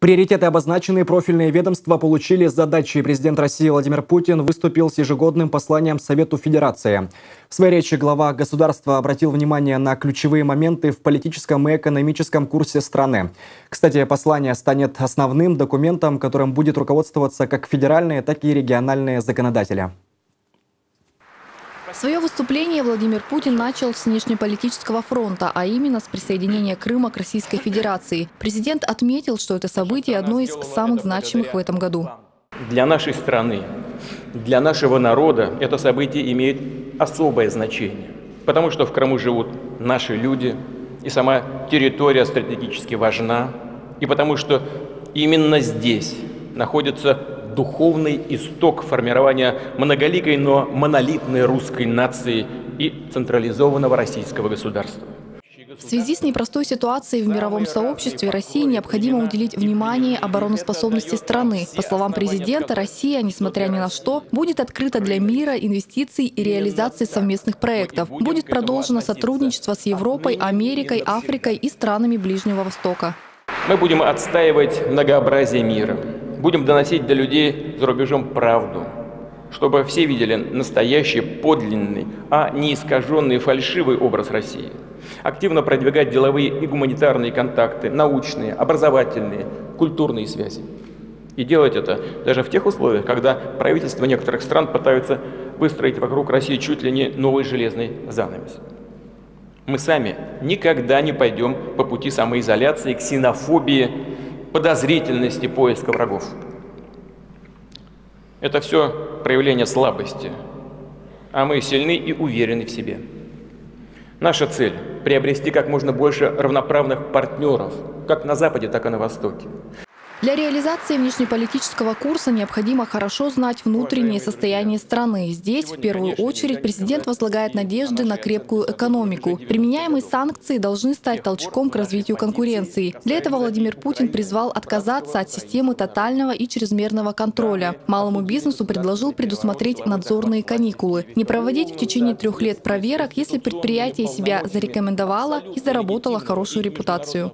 Приоритеты обозначенные, профильные ведомства получили задачи. Президент России Владимир Путин выступил с ежегодным посланием Совету Федерации. В своей речи глава государства обратил внимание на ключевые моменты в политическом и экономическом курсе страны. Кстати, послание станет основным документом, которым будет руководствоваться как федеральные, так и региональные законодатели. Свое выступление Владимир Путин начал с внешнеполитического фронта, а именно с присоединения Крыма к Российской Федерации. Президент отметил, что это событие одно из самых значимых в этом году. Для нашей страны, для нашего народа это событие имеет особое значение, потому что в Крыму живут наши люди, и сама территория стратегически важна, и потому что именно здесь находится духовный исток формирования многоликой, но монолитной русской нации и централизованного российского государства. В связи с непростой ситуацией в мировом сообществе России необходимо уделить внимание обороноспособности страны. По словам президента, Россия, несмотря ни на что, будет открыта для мира, инвестиций и реализации совместных проектов. Будет продолжено сотрудничество с Европой, Америкой, Африкой и странами Ближнего Востока. Мы будем отстаивать многообразие мира будем доносить до людей за рубежом правду, чтобы все видели настоящий, подлинный, а не искаженный фальшивый образ России. Активно продвигать деловые и гуманитарные контакты, научные, образовательные, культурные связи. И делать это даже в тех условиях, когда правительства некоторых стран пытаются выстроить вокруг России чуть ли не новый железный занавес. Мы сами никогда не пойдем по пути самоизоляции, ксенофобии, подозрительности поиска врагов. Это все проявление слабости, а мы сильны и уверены в себе. Наша цель – приобрести как можно больше равноправных партнеров, как на Западе, так и на Востоке. Для реализации внешнеполитического курса необходимо хорошо знать внутреннее состояние страны. Здесь, в первую очередь, президент возлагает надежды на крепкую экономику. Применяемые санкции должны стать толчком к развитию конкуренции. Для этого Владимир Путин призвал отказаться от системы тотального и чрезмерного контроля. Малому бизнесу предложил предусмотреть надзорные каникулы. Не проводить в течение трех лет проверок, если предприятие себя зарекомендовало и заработало хорошую репутацию.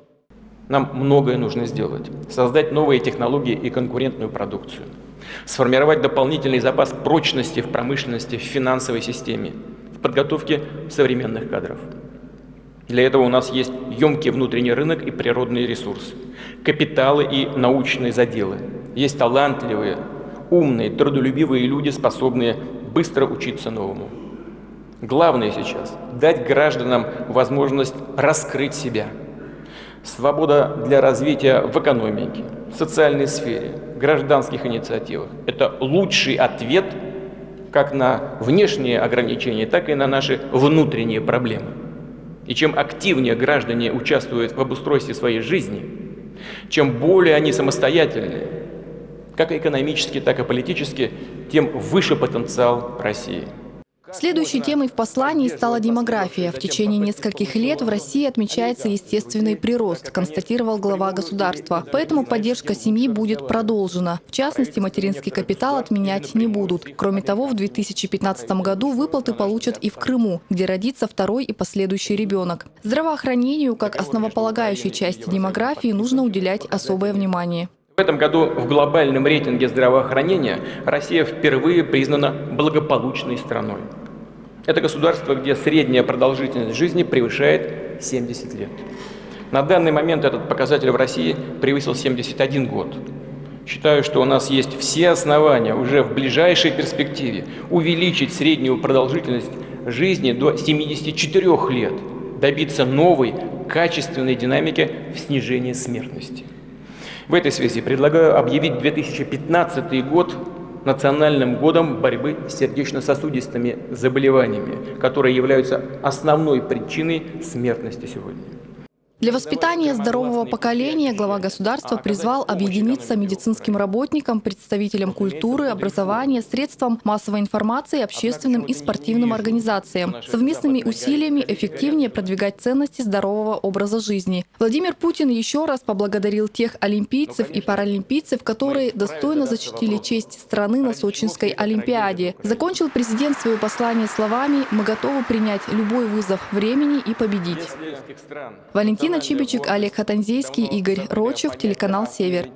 Нам многое нужно сделать. Создать новые технологии и конкурентную продукцию. Сформировать дополнительный запас прочности в промышленности, в финансовой системе, в подготовке современных кадров. Для этого у нас есть емкий внутренний рынок и природные ресурсы, капиталы и научные заделы. Есть талантливые, умные, трудолюбивые люди, способные быстро учиться новому. Главное сейчас – дать гражданам возможность раскрыть себя – Свобода для развития в экономике, в социальной сфере, гражданских инициативах – это лучший ответ как на внешние ограничения, так и на наши внутренние проблемы. И чем активнее граждане участвуют в обустройстве своей жизни, чем более они самостоятельны, как экономически, так и политически, тем выше потенциал России. Следующей темой в послании стала демография. В течение нескольких лет в России отмечается естественный прирост, констатировал глава государства. Поэтому поддержка семьи будет продолжена. В частности, материнский капитал отменять не будут. Кроме того, в 2015 году выплаты получат и в Крыму, где родится второй и последующий ребенок. Здравоохранению, как основополагающей части демографии, нужно уделять особое внимание. В этом году в глобальном рейтинге здравоохранения Россия впервые признана благополучной страной. Это государство, где средняя продолжительность жизни превышает 70 лет. На данный момент этот показатель в России превысил 71 год. Считаю, что у нас есть все основания уже в ближайшей перспективе увеличить среднюю продолжительность жизни до 74 лет, добиться новой, качественной динамики в снижении смертности. В этой связи предлагаю объявить 2015 год национальным годом борьбы с сердечно-сосудистыми заболеваниями, которые являются основной причиной смертности сегодня. Для воспитания здорового поколения глава государства призвал объединиться медицинским работникам, представителям культуры, образования, средствам массовой информации, общественным и спортивным организациям. Совместными усилиями эффективнее продвигать ценности здорового образа жизни. Владимир Путин еще раз поблагодарил тех олимпийцев и паралимпийцев, которые достойно защитили честь страны на Сочинской Олимпиаде. Закончил президент свое послание словами «Мы готовы принять любой вызов времени и победить». Валентин Кристина Чибичек, Олег Хатанзейский, Игорь Рочев, телеканал «Север».